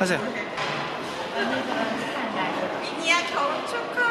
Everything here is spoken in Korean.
하세요. 미니야 결혼 축하.